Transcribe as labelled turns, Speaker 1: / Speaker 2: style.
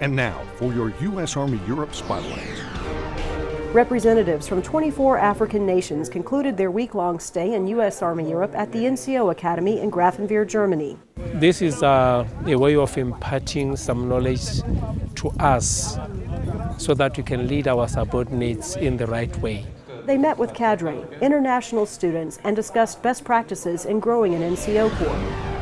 Speaker 1: And now for your U.S. Army Europe Spotlight.
Speaker 2: Representatives from 24 African nations concluded their week long stay in U.S. Army Europe at the NCO Academy in Grafenwoehr, Germany.
Speaker 3: This is uh, a way of imparting some knowledge to us so that we can lead our subordinates in the right way.
Speaker 2: They met with cadre, international students, and discussed best practices in growing an NCO Corps.